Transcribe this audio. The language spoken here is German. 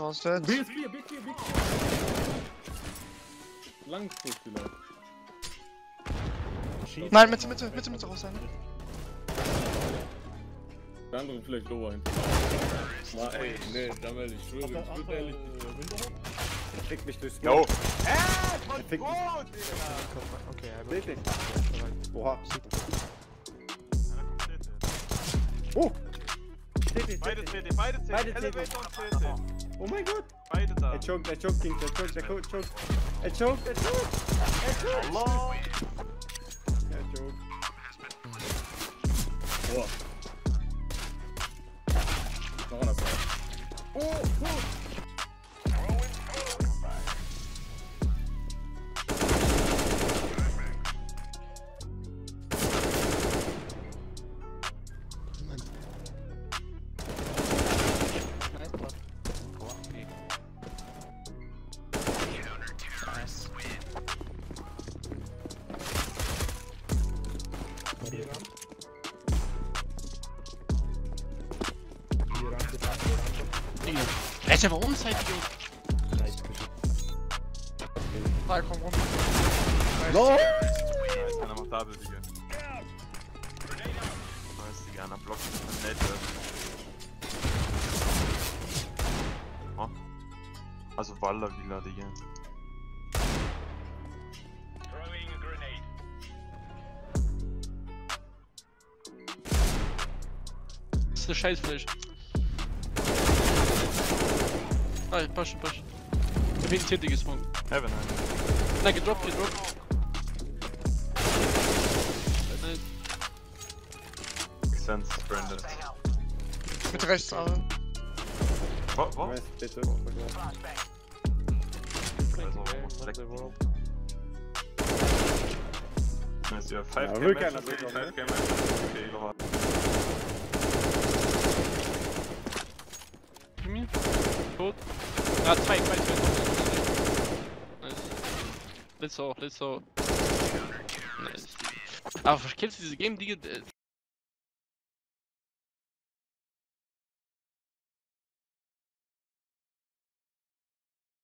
raus, dead. B ist 4, B ist 4, B ist 4. Langfuß vielleicht. Nein, Mitte, Mitte, Mitte, Mitte raus sein. Der andere vielleicht lower hinten. Mal, ey, nee, Jamel, ich schwöre, ich schwöre ehrlich. Er fickt mich durchs Yo! Er fickt mich. Okay, er Bild wird nicht. Oha. Oh! Beide CT, beide CT. Beide CT. Elevator und CT. Oh mein Gott. Beide da. Er choked, er choked, King, er choked, er choked, choked. Er choked, er choked. Er choked. Allah. Er choked. Boah. Noch einer frei. Oh, oh. Er ist aber Onside, Junge. Nein, komm rum. No! Nice, einer macht Double, Digga. Nice, Digga, einer blockt Nate. Oh. Also Waller Villa, Digga. Eine Scheißflash. Ah, push, push. Ich hab ihn TNT gesprungen. Heaven, einer. Nein, gedroppt, gedroppt. Nein, Makes sense, Brandon. Mit rechts, aber. Wo, wo? Bitte. Also. Nice, ja, 5 Ja, Game will Match, keiner okay, bekommen, 5 ne? Game Match. Okay, Loha. mir. Tot. Ah, zwei, zwei, zwei. Nice. Let's go, let's go. Nice. Aber kennst du diese Game, die